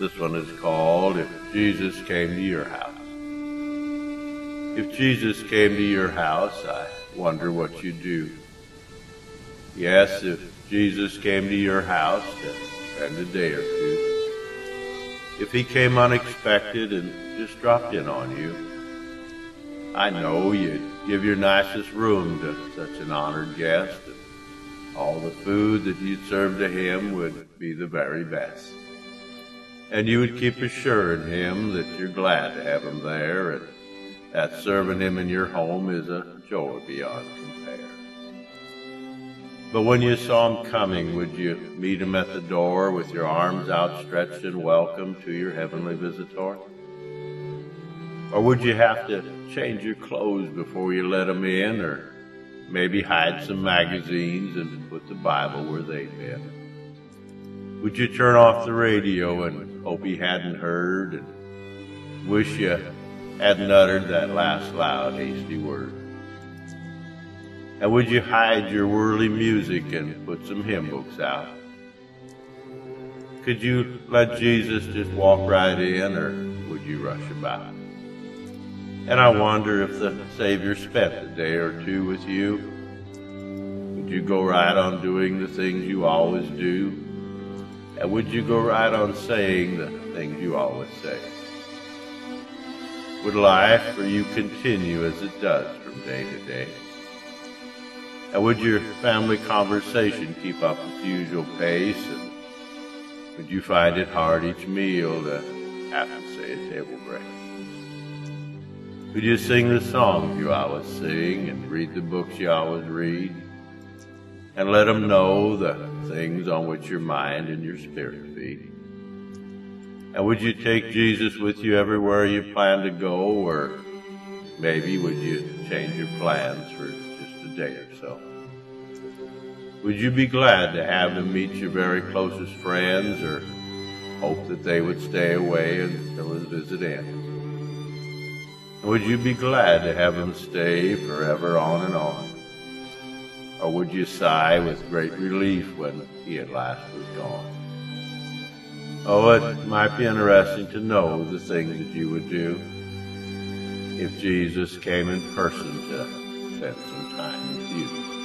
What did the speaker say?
This one is called If Jesus Came to Your House. If Jesus came to your house, I wonder what you'd do. Yes, if Jesus came to your house to spend a day or two. If he came unexpected and just dropped in on you, I know you'd give your nicest room to such an honored guest. And all the food that you'd serve to him would be the very best. And you would keep assuring him that you're glad to have him there and that serving him in your home is a joy beyond compare. But when you saw him coming, would you meet him at the door with your arms outstretched in welcome to your heavenly visitor? Or would you have to change your clothes before you let him in, or maybe hide some magazines and put the Bible where they've been? Would you turn off the radio and hope he hadn't heard and wish you hadn't uttered that last loud, hasty word? And would you hide your worldly music and put some hymn books out? Could you let Jesus just walk right in, or would you rush about? And I wonder if the Savior spent a day or two with you. Would you go right on doing the things you always do? And would you go right on saying the things you always say? Would life for you continue as it does from day to day? And would your family conversation keep up its usual pace? And would you find it hard each meal to have to say a table break? Would you sing the songs you always sing and read the books you always read? And let them know the things on which your mind and your spirit feed. And would you take Jesus with you everywhere you plan to go, or maybe would you change your plans for just a day or so? Would you be glad to have him meet your very closest friends, or hope that they would stay away until his visit ends? Would you be glad to have him stay forever on and on? Or would you sigh with great relief when he at last was gone? Oh, it might be interesting to know the things that you would do if Jesus came in person to spend some time with you.